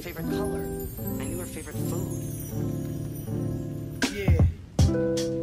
favorite color. I knew her favorite food. Yeah.